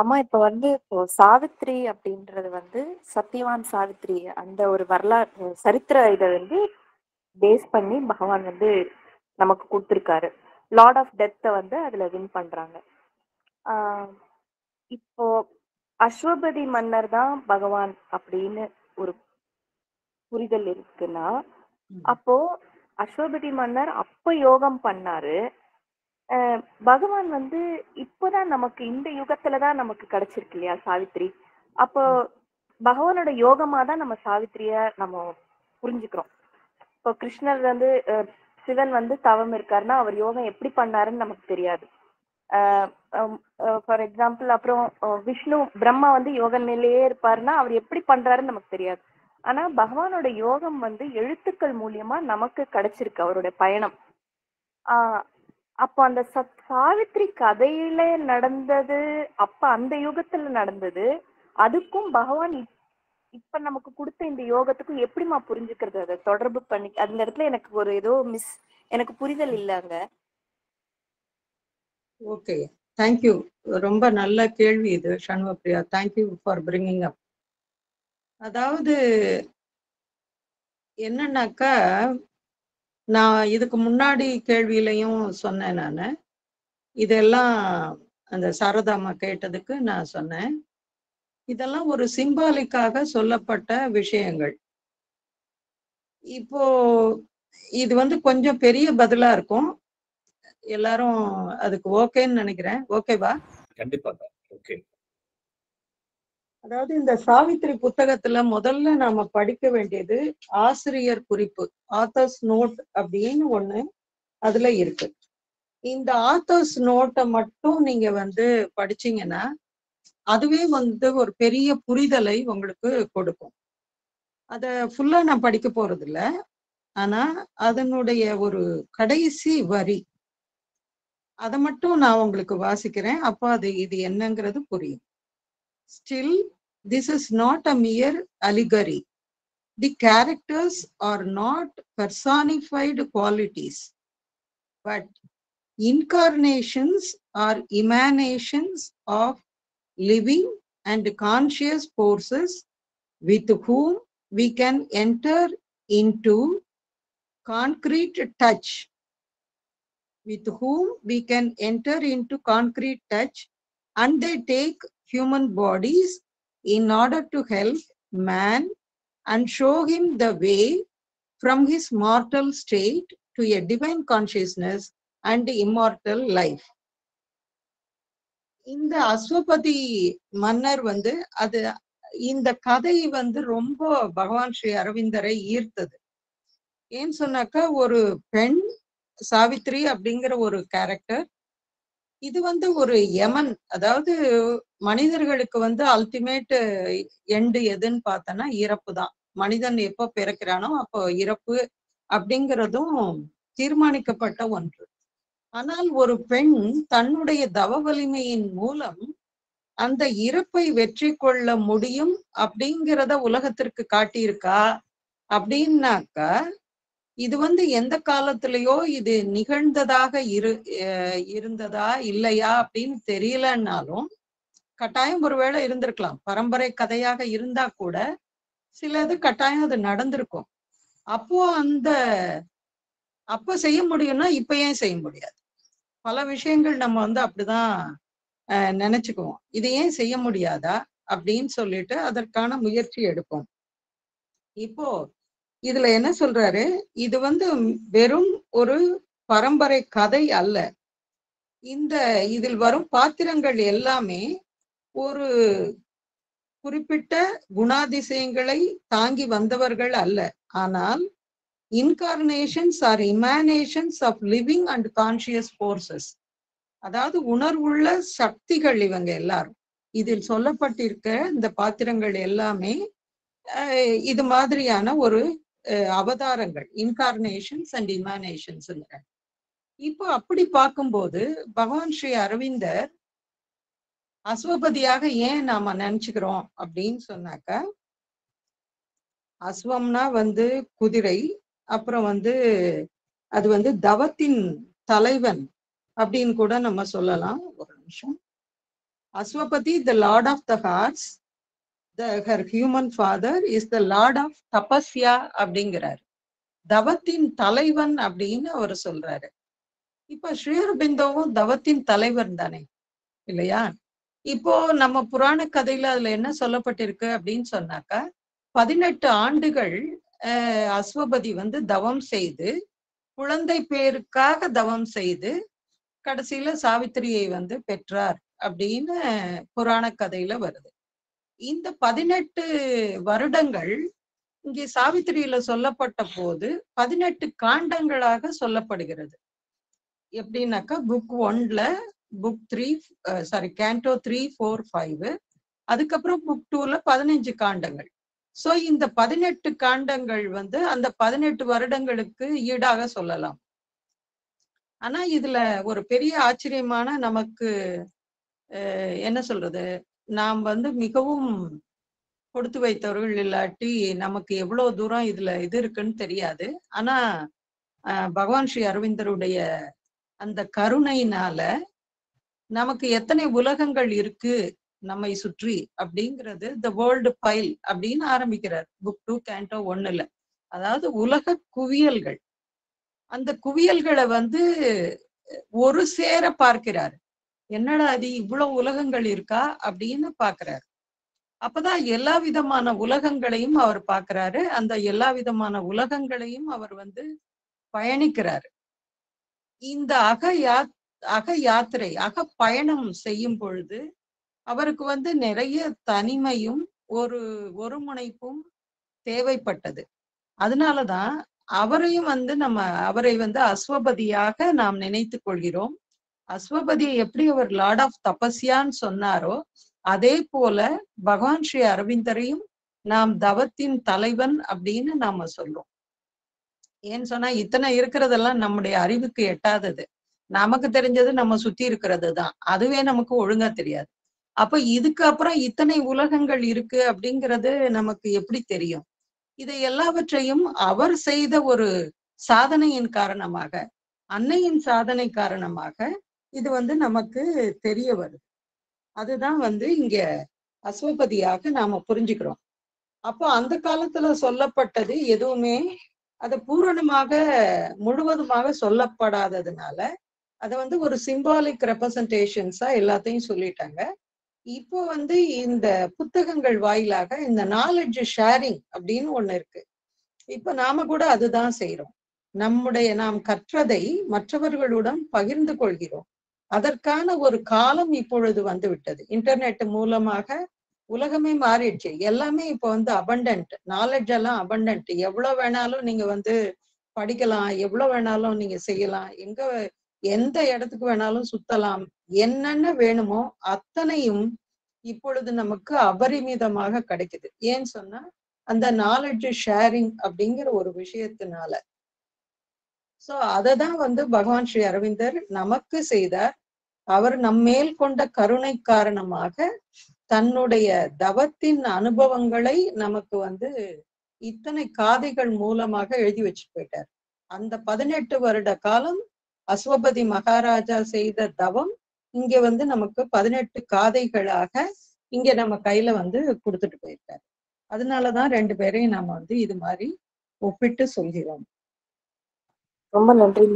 அம்மா இப்ப வந்து இப்போ சாவித்ரி அப்படின்றது வந்து சத்யவான் சாவித்ரி அந்த ஒரு வரலாறு சரித்திர இதை வந்து பேஸ் பண்ணி பகவான் வந்து நமக்கு கொடுத்துருக்காரு. லார்ட் ஆஃப் டெத்தை வந்து அதுல வின் பண்றாங்க. இப்போ அஸ்வபதி மன்னர் தான் பகவான் அப்படின்னு ஒரு புரிதல் இருக்குன்னா. அப்போ அஸ்வபதி மன்னர் அப்ப யோகம் பண்ணாரு. பகவான் வந்து இப்போதான் நமக்கு இந்த யுகத்துல தான் நமக்கு கிடைச்சிருக்கு இல்லையா சாவித்ரி அப்போ பகவானோட யோகமா தான் நம்ம சாவித்ரிய நம்ம புரிஞ்சுக்கிறோம். இப்போ கிருஷ்ணர் வந்து சிவன் வந்து தவம் இருக்காருன்னா அவர் யோகம் எப்படி பண்ணாருன்னு நமக்கு தெரியாது. ஃபார் எக்ஸாம்பிள் அப்புறம் விஷ்ணு பிரம்மா வந்து யோக நிலையே இருப்பாருன்னா அவர் எப்படி பண்றாருன்னு நமக்கு தெரியாது. ஆனா பகவானோட யோகம் வந்து எழுத்துக்கள் மூலியமா நமக்கு கிடைச்சிருக்கு அவரோட பயணம். ஆஹ் அப்போ அந்த சத் சாவித்ரி கதையில நடந்தது அப்ப அந்த யுகத்துல நடந்தது அதுக்கும் பகவான் இப்- இப்ப நமக்கு கொடுத்த இந்த யோகத்துக்கும் எப்படிம்மா புரிஞ்சுக்கிறது? அதை தொடர்பு பண்ணி அந்த இடத்துல எனக்கு ஒரு ஏதோ மிஸ் எனக்கு புரிதல் இல்ல அங்க ஓகே தேங்க்யூ ரொம்ப நல்ல கேள்வி இது Shanmugapriya. Thank you for bringing up அதாவது என்னன்னாக்கா நான் இதுக்கு முன்னாடி கேள்வியிலையும் சொன்னேன் நான். இதெல்லாம் அந்த சாரதாமா கேட்டதுக்கு நான் சொன்னேன். இதெல்லாம் ஒரு சிம்பாலிக்காக சொல்லப்பட்ட விஷயங்கள். இப்போ இது வந்து கொஞ்சம் பெரிய பதிலா இருக்கும். எல்லாரும் அதுக்கு ஓகேன்னு நினைக்கிறேன். ஓகேவா? கண்டிப்பா. ஓகே. அதாவது இந்த சாவித்திரி புத்தகத்துல முதல்ல நாம படிக்க வேண்டியது ஆசிரியர் குறிப்பு ஆத்தர்ஸ் நோட் அப்படின்னு ஒண்ணு அதுல இருக்கு. இந்த ஆத்தர்ஸ் நோட்டை மட்டும் நீங்க வந்து படிச்சீங்கன்னா அதுவே வந்து ஒரு பெரிய புரிதலை உங்களுக்கு கொடுக்கும். அத ஃபுல்லா நான் படிக்க போறது இல்ல ஆனா அதனுடைய ஒரு கடைசி வரி அதை மட்டும் நான் உங்களுக்கு வாசிக்கிறேன். அப்போ அது இது என்னங்கிறது புரியும். Still, this is not a mere allegory. The characters are not personified qualities, but incarnations or emanations of living and conscious forces with whom we can enter into concrete touch. With whom we can enter into concrete touch and they take human bodies in order to help man and show him the way from his mortal state to a divine consciousness and immortal life. இந்த அஸ்வபதி மன்னர் வந்து அது இந்த கதை வந்து ரொம்ப பகவான் ஸ்ரீ அரவிந்தரை ஈர்த்தது ஏன்னு சொன்னாக்கா ஒரு பெண் சாவித்ரி அப்படிங்கிற ஒரு கேரக்டர் இது வந்து ஒரு யமன் அதாவது மனிதர்களுக்கு வந்து அல்டிமேட் எண்டு எதுன்னு பார்த்தோன்னா இறப்பு தான். மனிதன் எப்போ பிறக்கிறானோ அப்போ இறப்பு அப்படிங்கிறதும் தீர்மானிக்கப்பட்ட ஒன்று. ஆனால் ஒரு பெண் தன்னுடைய தவ வலிமையின் மூலம் அந்த இறப்பை வெற்றி கொள்ள முடியும் அப்படிங்கிறத உலகத்திற்கு காட்டியிருக்கா? அப்படின்னாக்கா இது வந்து எந்த காலத்திலயோ இது நிகழ்ந்ததாக இரு அஹ் இருந்ததா இல்லையா அப்படின்னு தெரியலன்னாலும் கட்டாயம் ஒருவேளை இருந்திருக்கலாம். பரம்பரை கதையாக இருந்தா கூட சிலது கட்டாயம் அது நடந்திருக்கும். அப்போ அந்த அப்ப செய்ய முடியும்னா இப்ப ஏன் செய்ய முடியாது? பல விஷயங்கள் நம்ம வந்து அப்படிதான் அஹ், நினைச்சுக்குவோம். இது ஏன் செய்ய முடியாதா? அப்படின்னு சொல்லிட்டு அதற்கான முயற்சி எடுப்போம். இப்போ இதுல என்ன சொல்றாரு? இது வந்து வெறும் ஒரு பரம்பரை கதை அல்ல. இந்த இதில் வரும் பாத்திரங்கள் எல்லாமே ஒரு குறிப்பிட்ட குணாதிசயங்களை தாங்கி வந்தவர்கள் அல்ல. ஆனால் incarnations are emanations of living and conscious forces அதாவது உணர்வுள்ள சக்திகள் இவங்க எல்லாரும். இதில் சொல்லப்பட்டிருக்க இந்த பாத்திரங்கள் எல்லாமே இது மாதிரியான ஒரு அவதாரங்கள். இன்கார்னேஷன்ஸ் அண்ட் இமேனேஷன்ஸ் இப்போ அப்படி பார்க்கும்போது பகவான் ஸ்ரீ அரவிந்தர் அஸ்வபதியாக ஏன் நாம நினைச்சுக்கிறோம் அப்படின்னு சொன்னாக்க அஸ்வம்னா வந்து குதிரை அப்புறம் வந்து அது வந்து தவத்தின் தலைவன் அப்படின்னு கூட நம்ம சொல்லலாம். ஒரு நிமிஷம். Ashwapati the lord of the hearts the her human father is the lord of tapasya அப்படிங்கிறார். தவத்தின் தலைவன் அப்படின்னு அவர் சொல்றாரு. இப்ப ஸ்ரீரபிந்தோவும் தவத்தின் தலைவர் தானே இல்லையா? இப்போ நம்ம புராண கதையில அதுல என்ன சொல்லப்பட்டிருக்கு அப்படின்னு சொன்னாக்கா பதினெட்டு ஆண்டுகள் அஸ்வபதி வந்து தவம் செய்து குழந்தை பேருக்காக தவம் செய்து கடைசியில சாவித்திரியை வந்து பெற்றார் அப்படின்னு புராண கதையில வருது. இந்த பதினெட்டு வருடங்கள் இங்கே சாவித்திரியில சொல்லப்பட்ட போது பதினெட்டு காண்டங்களாக சொல்லப்படுகிறது. எப்படின்னாக்கா புக் ஒன்ல book three sorry canto three four five அதுக்கப்புறம் புக் டூல பதினஞ்சு காண்டங்கள். சோ இந்த பதினெட்டு காண்டங்கள் வந்து அந்த பதினெட்டு வருடங்களுக்கு ஈடாக சொல்லலாம். ஆனா இதுல ஒரு பெரிய ஆச்சரியமான நமக்கு என்ன சொல்றது? நாம் வந்து மிகவும் கொடுத்து வைத்தவர்கள் இல்லாட்டி நமக்கு எவ்வளவு தூரம் இதுல இது இருக்குன்னு தெரியாது. ஆனா பகவான் ஸ்ரீ அரவிந்தருடைய அந்த கருணையினால நமக்கு எத்தனை உலகங்கள் இருக்கு நம்மை சுற்றி அப்படிங்கிறது த வேர்ல்டு பைல் அப்படின்னு ஆரம்பிக்கிறார். புக் டூ கேண்டோ ஒண்ணுல. அதாவது உலக குவியல்கள். அந்த குவியல்களை வந்து ஒரு சேர பார்க்கிறார். என்னடா அது இவ்வளவு உலகங்கள் இருக்கா அப்படின்னு பாக்குறாரு அப்பதான் எல்லா விதமான உலகங்களையும் அவர் பாக்குறாரு அந்த எல்லா விதமான உலகங்களையும் அவர் வந்து பயணிக்கிறாரு. இந்த அக யாத் அக யாத்திரை அக பயணம் செய்யும் பொழுது அவருக்கு வந்து நிறைய தனிமையும் ஒரு ஒருமுனைப்பும் தேவைப்பட்டது. அதனாலதான் அவரையும் வந்து நம்ம அவரை வந்து அஸ்வபதியாக நாம் நினைத்துக் கொள்கிறோம். அஸ்வபதியை எப்படி அவர் லார்ட் ஆஃப் தபஸ்யான்னு சொன்னாரோ அதே போல பகவான் ஸ்ரீ அரவிந்தரையும் நாம் தவத்தின் தலைவன் அப்படின்னு நாம சொல்றோம். ஏன்னு சொன்னா இத்தனை இருக்கிறதெல்லாம் நம்முடைய அறிவுக்கு எட்டாதது. நமக்கு தெரிஞ்சது நம்ம சுத்தி இருக்கிறது தான் அதுவே நமக்கு ஒழுங்கா தெரியாது. அப்ப இதுக்கு அப்புறம் இத்தனை உலகங்கள் இருக்கு அப்படிங்கிறது நமக்கு எப்படி தெரியும்? இதை எல்லாவற்றையும் அவர் செய்த ஒரு சாதனையின் காரணமாக அன்னையின் சாதனை காரணமாக இது வந்து நமக்கு தெரிய வருது. அதுதான் வந்து இங்க அஸ்வபதியாக நாம புரிஞ்சுக்கிறோம். அப்போ அந்த காலத்துல சொல்லப்பட்டது எதுவுமே அதை பூரணமாக முழுவதுமாக சொல்லப்படாததுனால அதை வந்து ஒரு சிம்பாலிக் ரெப்ரசன்டேஷன்ஸா எல்லாத்தையும் சொல்லிட்டாங்க. இப்போ வந்து இந்த புத்தகங்கள் வாயிலாக இந்த நாலெட்ஜ் ஷேரிங் அப்படின்னு ஒண்ணு இருக்கு. இப்ப நாம கூட அதுதான் செய்யறோம் நம்முடைய நாம் கற்றதை மற்றவர்களுடன் பகிர்ந்து கொள்கிறோம். அதற்கான ஒரு காலம் இப்பொழுது வந்து விட்டது. இன்டர்நெட் மூலமாக உலகமே மாறிடுச்சு. எல்லாமே இப்போ வந்து அபண்டன்ட் நாலெட்ஜ் எல்லாம் அபண்டன்ட் எவ்வளவு வேணாலும் நீங்க வந்து படிக்கலாம். எவ்வளவு வேணாலும் நீங்க செய்யலாம். எங்க எந்த இடத்துக்கு வேணாலும் சுத்தலாம். என்னென்ன வேணுமோ அத்தனையும் இப்பொழுது நமக்கு அபரிமிதமாக கிடைக்குது. ஏன்னு சொன்னா அந்த நாலேஜ் ஷேரிங் அப்படிங்கிற ஒரு விஷயத்தினால. சோ அததான் வந்து பகவான் ஸ்ரீ அரவிந்தர் நமக்கு செய்தார். அவர் நம்மேல் கொண்ட கருணை காரணமாக தன்னுடைய தவத்தின் அனுபவங்களை நமக்கு வந்து இத்தனை காதைகள் மூலமாக எழுதி வச்சுட்டு போயிட்டார். அந்த பதினெட்டு வருட காலம் அஸ்வபதி மகாராஜா செய்த தவம் இங்க வந்து நமக்கு பதினெட்டு காதைகளாக இங்க நம்ம கையில வந்து கொடுத்துட்டு போயிருக்காரு. அதனாலதான் ரெண்டு பேரையும் நாம வந்து இது மாதிரி ஒப்பிட்டு சொல்கிறோம். ரொம்ப நன்றி